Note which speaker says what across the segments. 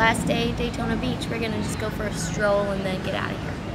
Speaker 1: last day, Daytona Beach. We're gonna just go for a stroll and then get out of here.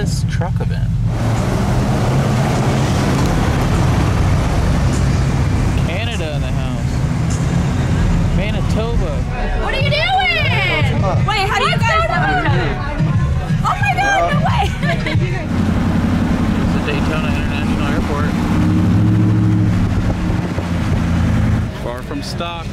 Speaker 2: this truck event? Canada in the house. Manitoba.
Speaker 3: What are you doing? Wait, how do you guys... Know? Oh my god, no way!
Speaker 2: it's the Daytona International Airport. Far from stock.